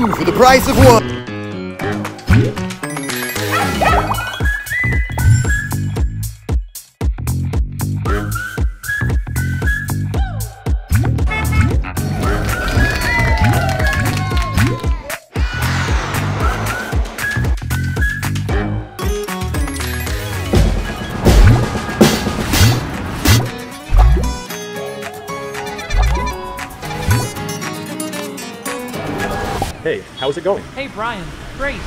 two for the price of one. Hey, how's it going? Hey, Brian. Great.